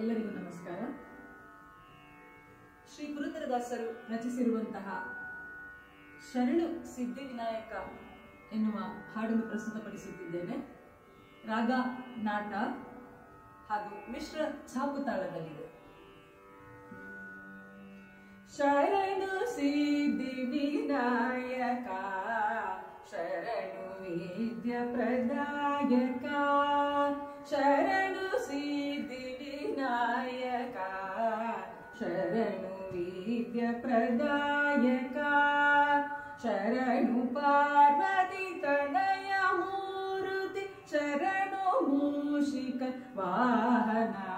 ಎಲ್ಲರಿಗೂ ನಮಸ್ಕಾರ. ಶ್ರೀ ಪುರಂದರದಾಸರು ರಚಿಸಿರುವಂತಹ ಶರಣು ಸಿದ್ಧಿವಿನಾಯಕ ಎನ್ನುವ ಹಾಡನ್ನು ಪ್ರಸ್ತುತಪಡಿಸುತ್ತಿದ್ದೇನೆ. ರಾಗ, ನಾಟ ಹಾಗೂ ಮಿಶ್ರ ಛಾಪುತಾಳದಲ್ಲಿದೆ ಶರಣು ಸಿದ್ಧಿ ವಿನಾಯಕ, ಶರಣು ವಿದ್ಯ ಪ್ರದಾಯಕ, ಶರಣು ಸಿದ್ಧಿ रणु शरणु पार्वतितनयमूर्ति चरणुपादितनयमुति चरणषिक वाहना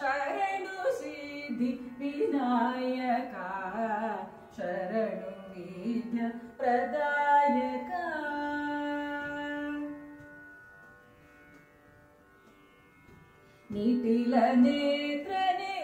चरणुसिद्धि विनायका चरणुवीध्य प्रदायका। निलनेत्र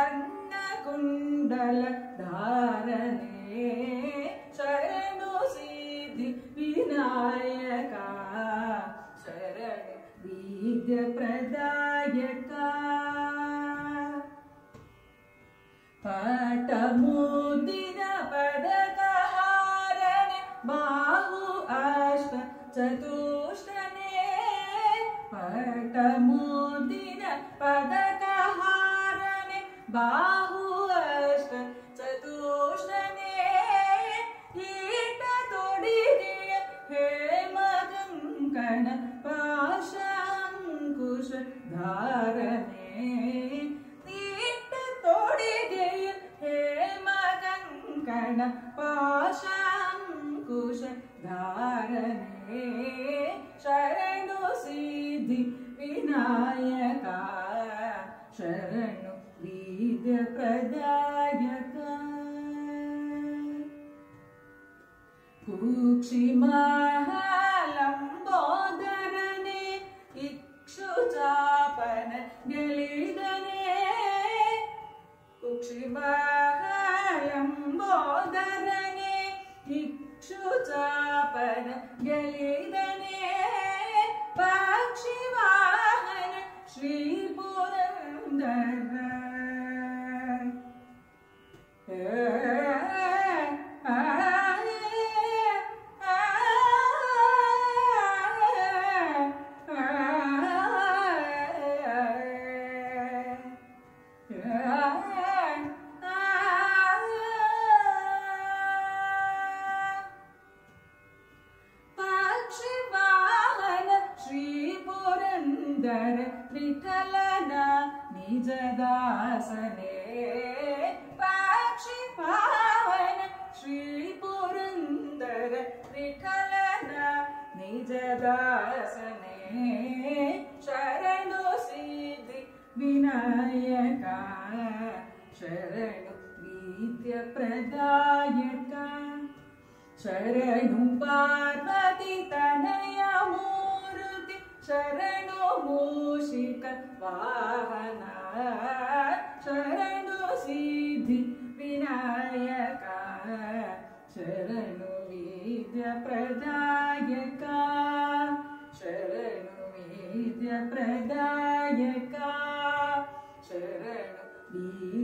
कन्न कुण्डल धारणे शरणो सिद्ध विनायका शरण वीद्य प्रदायका पटमुदिन पदकार बाहु अश्व चतुष्टने पटमुदिन पदक बहुष चतु हीट तोडिय हे मगङ्कण पाशं धारणे कीट तोडि गे हे धारणे शरण सिद्धि विनायका शरण प्रदायक कुक्षिमहालम्बोदरने इक्षुचापन गलिदने कुक्षिमहालम्बोदरने इक्षुचापन गलिदने पक्षिवाहन श्री ಪುರಂದರ ವಿಠಲನ ನಿಜದಾಸನೆ ಪಕ್ಷಿ ಪಾವನ ಶ್ರೀ ಪುರಂದರ ವಿಠಲನ ನಿಜದಾಸನೆ ಶರಣು ಸಿದ್ಧಿ ವಿನಾಯಕ ಶರಣು ವಿದ್ಯ ಪ್ರದಾಯಕ ಶರಣು ಪಾರ್ವತಿ ತನಯ शरणो मूषिकवाहना शरणो सिद्धिविनायका शरणो मीजप्रदायका शरणीजप्रदायका शरणीयप्रदायका